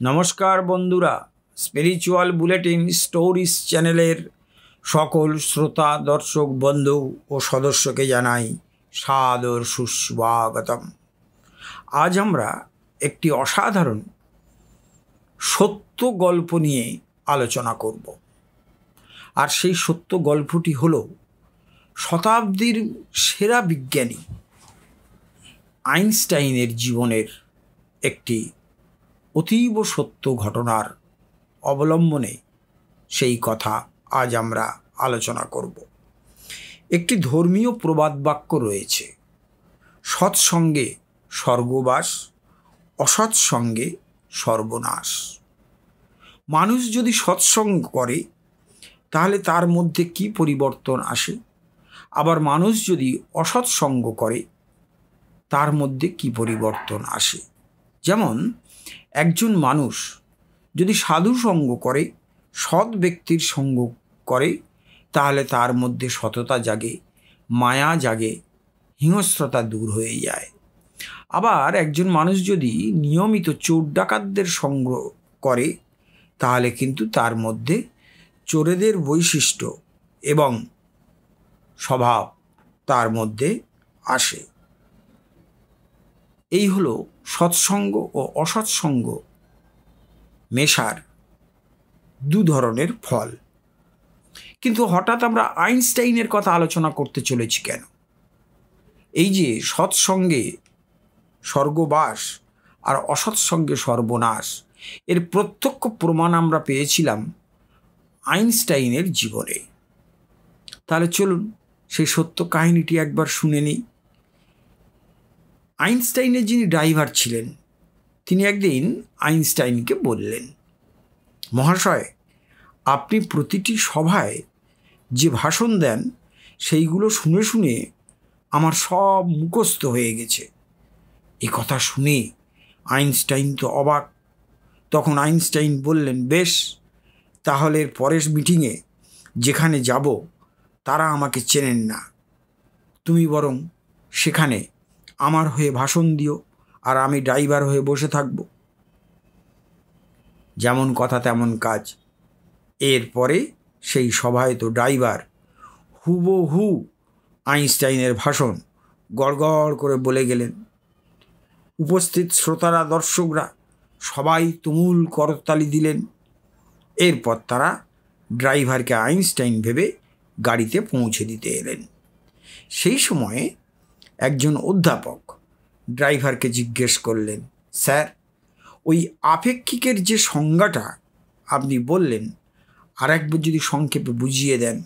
নমস্কার বন্ধুরা spiritual bulletin stories চ্যানেলের সকল শ্রোতা, দর্শক, বন্ধু ও সদস্যকে জানাই সাদর সুস্বাগতম। আজ আমরা একটি অসাধারণ সত্য গল্প নিয়ে আলোচনা করব। আর সেই সত্য গল্পটি হল শতাব্দীর সেরা বিজ্ঞানী আইনস্টাইনের জীবনের একটি অতীব সত্য ঘটনার অবলম্বনে সেই কথা আজ আমরা আলোচনা করব। একটি ধর্মীয় প্রবাদ বাক্য রয়েছে, সৎসঙ্গে স্বর্গবাস, অসৎসঙ্গে সর্বনাশ মানুষ যদি সৎসঙ্গ করে, তাহলে তার মধ্যে কি পরিবর্তন আসে? আবার মানুষ যদি অসৎসঙ্গ করে, তার মধ্যে কি পরিবর্তন আসে? যেমন একজন মানুষ যদি সাধু সঙ্গ করে, সৎ ব্যক্তির সঙ্গ করে, তাহলে তার মধ্যে সততা জাগে, মায়া জাগে, হিংস্রতা দূর হয়ে যায়। আবার একজন মানুষ যদি নিয়মিত চোর ডাকাতদের সঙ্গ করে, তাহলে কিন্তু তার মধ্যে চোরেদের বৈশিষ্ট্য এবং স্বভাব তার মধ্যে আসে। এই হলো সৎসঙ্গ ও অসৎসঙ্গ মেশার দু ধরনের ফল। কিন্তু হঠাৎ আমরা আইনস্টাইনের কথা আলোচনা করতে চলেছি কেন? এই যে সৎসঙ্গে স্বর্গবাস আর অসৎসঙ্গে সর্বনাশ, এর প্রত্যক্ষ প্রমাণ আমরা পেয়েছিলাম আইনস্টাইনের জীবনে। তাহলে চলুন সেই সত্য কাহিনীটি একবার শুনে নিই। আইনস্টাইনের যিনি ড্রাইভার ছিলেন, তিনি একদিন আইনস্টাইনকে বললেন, মহাশয়, আপনি প্রতিটি সভায় যে ভাষণ দেন, সেইগুলো শুনে শুনে আমার সব মুখস্থ হয়ে গেছে। এ কথা শুনে আইনস্টাইন তো অবাক। তখন আইনস্টাইন বললেন, বেশ, তাহলে পরের মিটিংয়ে যেখানে যাব, তারা আমাকে চেনেন না। তুমি বরং সেখানে আমার হয়ে ভাষণ দিও আর আমি ড্রাইভার হয়ে বসে থাকব। যেমন কথা তেমন কাজ। এরপরে সেই সভায় তো ড্রাইভার, হুবহু আইনস্টাইনের ভাষণ গড়গড় করে বলে গেলেন। উপস্থিত শ্রোতারা, দর্শকরা সবাই তুমুল করতালি দিলেন। এরপর তারা ড্রাইভারকে আইনস্টাইন ভেবে গাড়িতে পৌঁছে দিতে এলেন। সেই সময়ে একজন অধ্যাপক। ড্রাইভারকে জিজ্ঞেস করলেন, স্যার, ওই আপেক্ষিকের যে সংজ্ঞাটা আপনি বললেন আর একবার যদি সংক্ষেপে বুঝিয়ে দেন?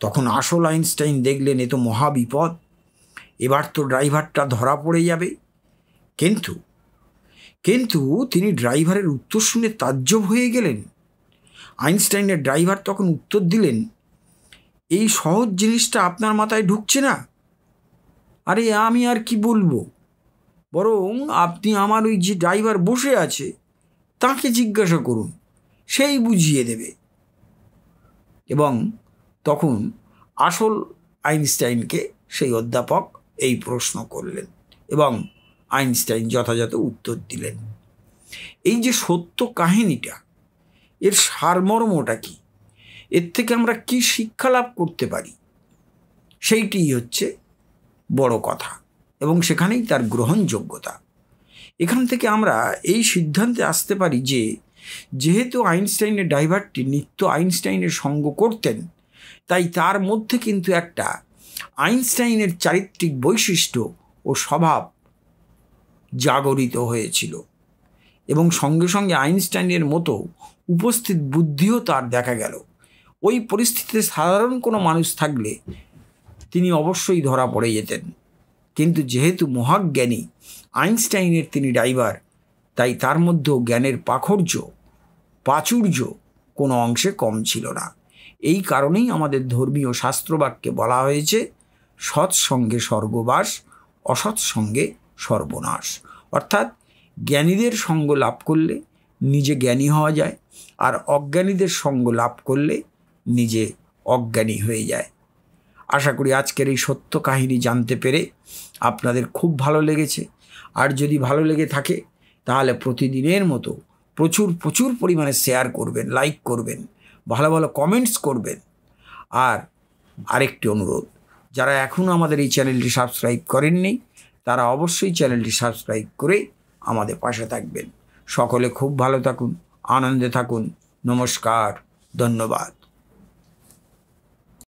তখন আসল আইনস্টাইন দেখলেন, এ তো মহাবিপদ এবার তো ড্রাইভারটা ধরা পড়ে যাবে। কিন্তু কিন্তু তিনি ড্রাইভারের উত্তর শুনে তাজ্জব হয়ে গেলেন। আইনস্টাইনের ড্রাইভার তখন উত্তর দিলেন, এই সহজ জিনিসটা আপনার মাথায় ঢুকছে না? আরে আমি আর কি বলব? বরং আপনি আমার ওই যে ড্রাইভার বসে আছে, তাকে জিজ্ঞাসা করুন, সেই বুঝিয়ে দেবে। এবং তখন আসল আইনস্টাইনকে সেই অধ্যাপক এই প্রশ্ন করলেন এবং আইনস্টাইন যথাযথ উত্তর দিলেন। এই যে সত্য কাহিনীটা, এর সারমর্মটা কি? এর থেকে আমরা কি শিক্ষা লাভ করতে পারি? সেইটিই হচ্ছে বড় কথা এবং সেখানেই তার গ্রহণযোগ্যতা। এখান থেকে আমরা এই সিদ্ধান্তে আসতে পারি যে, যেহেতু আইনস্টাইনের ড্রাইভারটি নিত্য আইনস্টাইনের সঙ্গ করতেন, তাই তার মধ্যে কিন্তু একটা আইনস্টাইনের চারিত্রিক বৈশিষ্ট্য ও স্বভাব জাগরিত হয়েছিল এবং সঙ্গে সঙ্গে আইনস্টাইনের মতো উপস্থিত বুদ্ধিও তার দেখা গেল। ওই পরিস্থিতিতে সাধারণ কোনো মানুষ থাকলে তিনি অবশ্যই ধরা পড়ে যেতেন। কিন্তু যেহেতু মহাজ্ঞানী, আইনস্টাইনের তিনি ড্রাইভার, তাই তার মধ্যেও জ্ঞানের পাখর্য প্রাচুর্য কোনো অংশে কম ছিল না। এই কারণেই আমাদের ধর্মীয় শাস্ত্রবাক্যে বলা হয়েছে, সৎসঙ্গে স্বর্গবাস, অসৎসঙ্গে সর্বনাশ। অর্থাৎ জ্ঞানীদের সঙ্গ লাভ করলে নিজে জ্ঞানী হওয়া যায়, আর অজ্ঞানীদের সঙ্গ লাভ করলে নিজে অজ্ঞানী হয়ে যায়। আশা করি আজকের এই সত্য কাহিনী জানতে পেরে আপনাদের খুব ভালো লেগেছে। আর যদি ভালো লেগে থাকে, তাহলে প্রতিদিনের মতো প্রচুর প্রচুর পরিমাণে শেয়ার করবেন লাইক করবেন, ভালো ভালো কমেন্টস করবেন। আর আরেকটি অনুরোধ, যারা এখনও আমাদের এই চ্যানেলটি সাবস্ক্রাইব করেননি, তারা অবশ্যই চ্যানেলটি সাবস্ক্রাইব করে আমাদের পাশে থাকবেন। সকলে খুব ভালো থাকুন, আনন্দে থাকুন, নমস্কার, ধন্যবাদ।